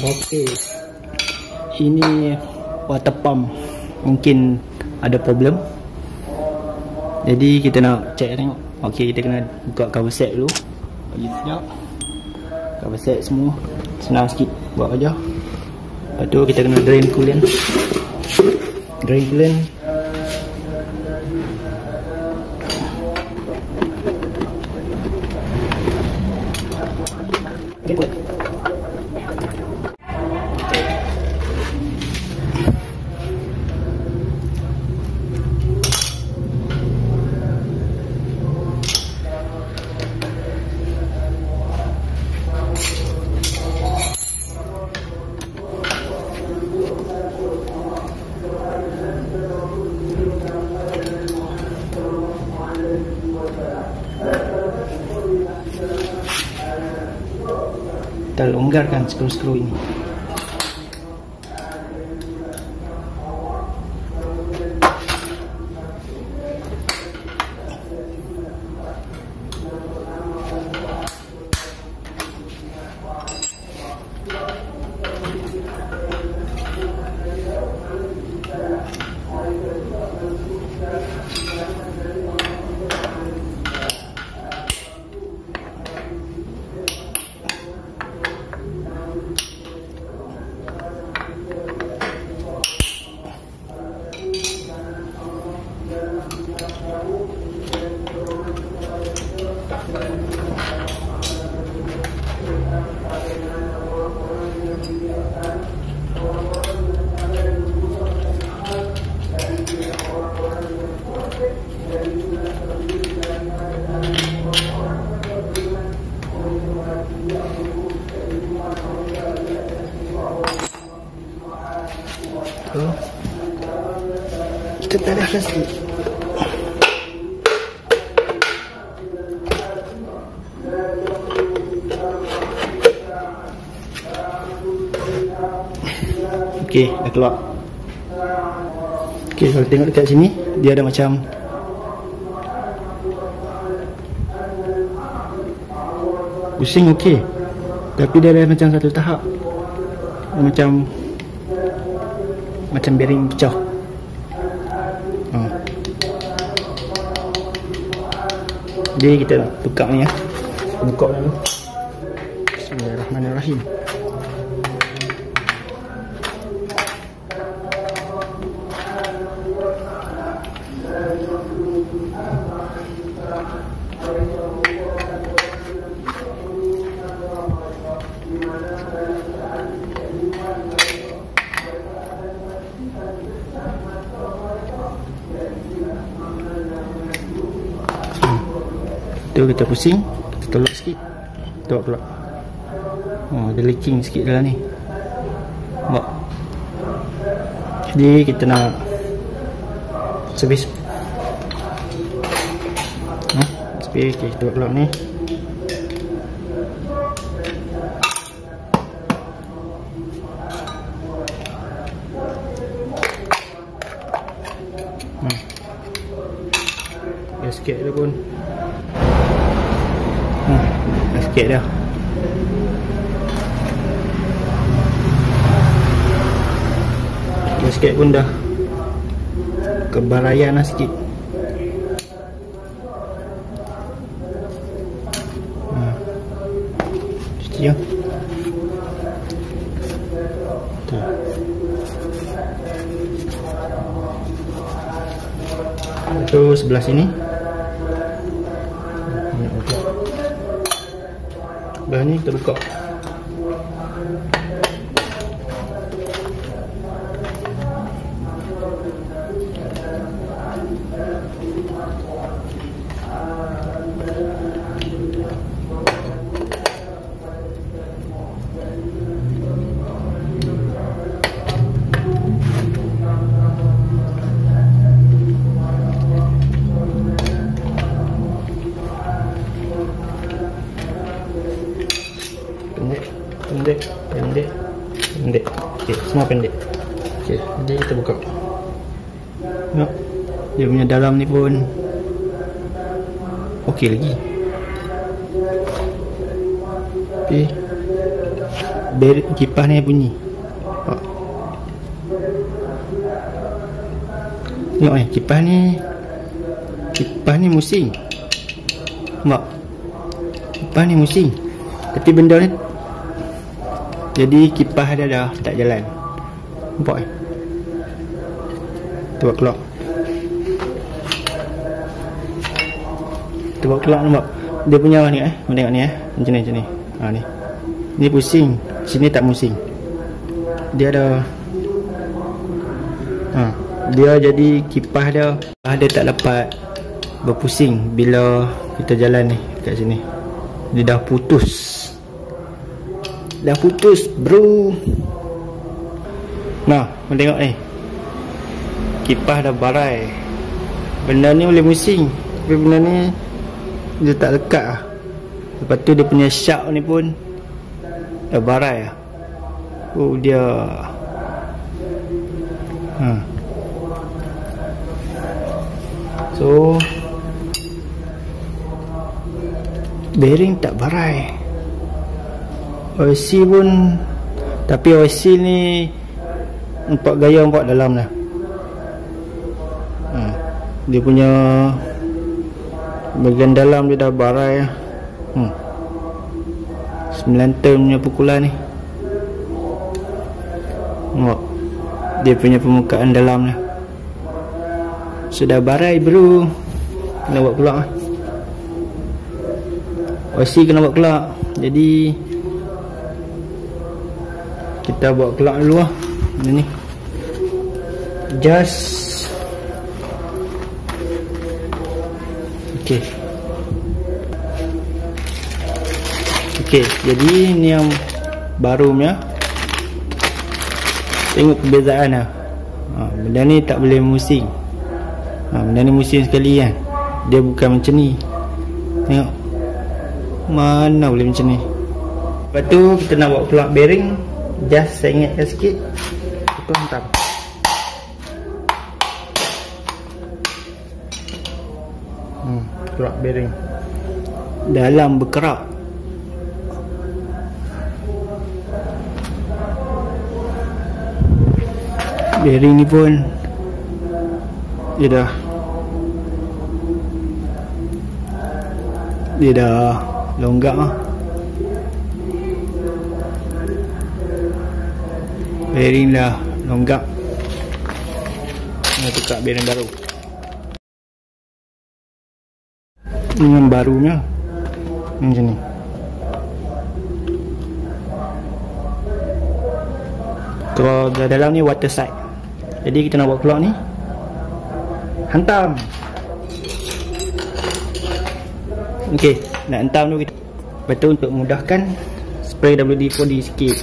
Okey. Ini water pump mungkin ada problem. Jadi kita nak check tengok. Okey, kita kena buka cover set dulu. Bagi sekejap. Cover set semua. Senang sikit buat aja. Lepas tu kita kena drain coolant. Drain coolant. Okay, kita longgarkan skru-skru ini tu sikit Okey, dah keluar. Okey, kalau tengok dekat sini, dia ada macam pusing okey. Tapi dia ada macam satu tahap. Macam macam bearing pecah. Jadi kita buka ni ya. Buka dulu. Bismillahirrahmanirrahim. Tu kita pusing kita tolak sikit tolak pula oh, ada leaking sikit dalam ni Nampak? jadi kita nak servis ha? okay, kita buat ni Hmm. Ya sikit dia pun Dah sikit dah Sikit pun dah. Kebalayan lah sikit. Hmm. Cuci ya Itu sebelah sini. Sebelah ni kita buka semua pendek. Okey jadi kita buka. Tengok dia punya dalam ni pun okey lagi. Okey. Ber kipas ni bunyi. Nampak? Tengok eh kipas ni kipas ni musing. Nampak? Kipas ni musing. Tapi benda ni jadi kipas dia dah tak jalan nampak eh? Tu kelak. Tu kelak nampak? Dia punya ni eh? Tengok ni eh? Macam ni macam ni. Ha ni. Ni pusing. Sini tak musing dia ada ha dia jadi kipas dia. Ah, dia tak dapat berpusing bila kita jalan ni kat sini. Dia dah putus. Dah putus bro nah kau tengok ni kipas dah barai. Benda ni boleh musing tapi benda ni dia tak lekat lah. Lepas tu dia punya shark ni pun dah barai lah. Oh dia. Ha. so bearing tak barai. OC pun tapi OC ni nampak gaya nampak dalam lah. Ha. dia punya bagian dalam dia dah barai lah. Hmm. 9 term punya pukulan ni. Nampak dia punya permukaan dalam lah. Sudah barai bro. Kena buat keluar lah. OC kena buat kelak jadi kita buat kelak dulu lah ni. Just. Ok ok jadi ni yang baru punya. Tengok perbezaan lah ha, benda ni tak boleh musing ha, benda ni musing sekali kan. Dia bukan macam ni. Tengok. Mana boleh macam ni? Lepas tu kita nak buat plug bearing Just saya ingatkan sikit. Kita hantar. Hmm, Plug bearing. Dalam berkerak Bearing ni pun Dia dah Dia dah longgak lah bearing dah longgak. Nak tukar bearing baru. Ini yang barunya macam ni kalau dalam ni water side. Jadi kita nak buat keluar ni hantam. Ok nak hentam tu kita betul untuk mudahkan spray WD-40 sikit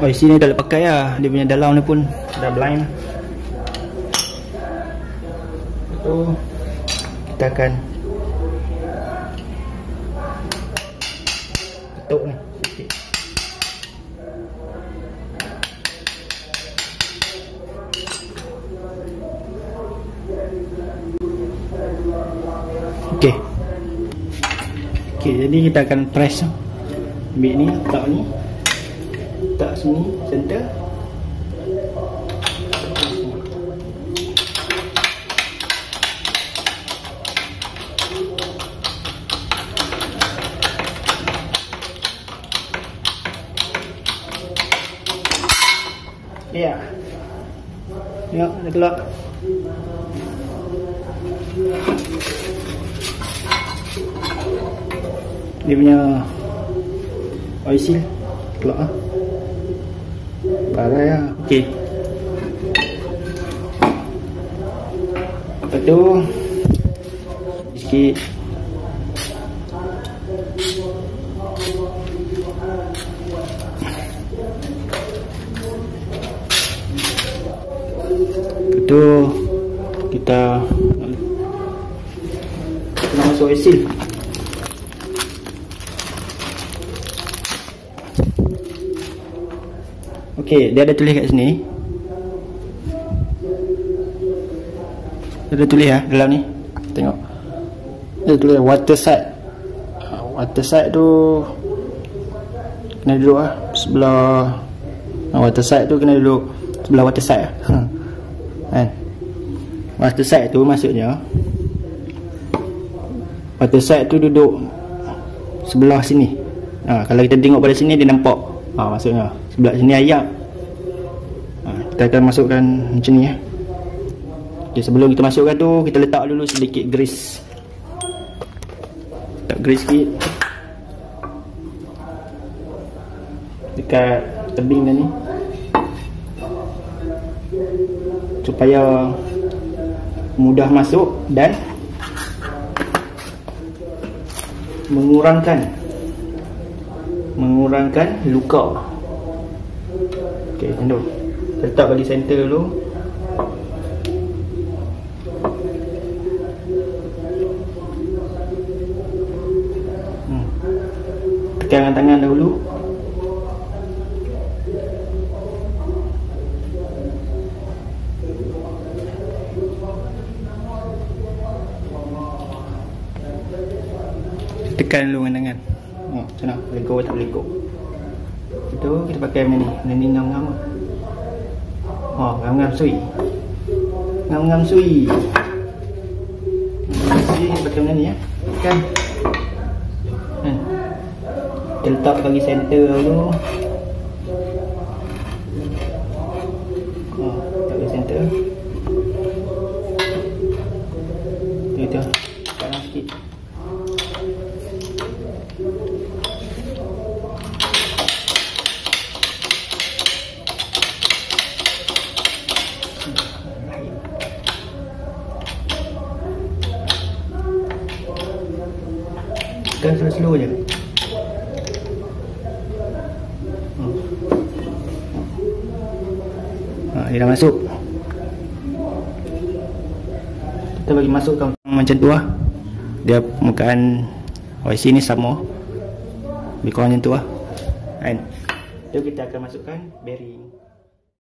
Oh, sini dah pakai lah. Dia punya dalam ni pun dah blind. So, kita akan ketuk ni. Okey, jadi kita akan press bit ni, letak ni. Letak sini, center. Ya. Ya, dah keluar. dia punya oil seal keluar lah barai lah ok lepas tu? Sikit. Lepas tu? Kita nak masuk oil Okey, dia ada tulis kat sini. Dia ada tulis ah dalam ni. Tengok. dia tulis water side. Uh, water side tu kena duduk lah sebelah. Uh, water side tu kena duduk sebelah water side lah kan? Water side tu maksudnya water side tu duduk sebelah sini. Ha, kalau kita tengok pada sini dia nampak. Ha, maksudnya sebelah sini ayam kita akan masukkan macam ni ya. Okay, sebelum kita masukkan tu kita letak dulu sedikit grease. Letak grease sikit. Dekat tebing ni. Supaya mudah masuk dan mengurangkan mengurangkan luka. Ok tu letak bagi center dulu. Hmm. tekan tangan dahulu. Tekan dulu dengan tangan. Oh, macam mana lego tak lego itu kita pakai macam ni. Ni ngam-ngam oh, ngam-ngam sui. Ngam-ngam sui. Sui pakai macam ni ya? Hmm. kita letak bagi center dulu oh, letak bagi center itu sekarang sikit Tekan slow-slow je hmm. ha, Dia dah masuk. Kita bagi masukkan macam tu lah Dia permukaan OIC ni sama. Lebih kurang macam tu lah Kan? Itu kita akan masukkan bearing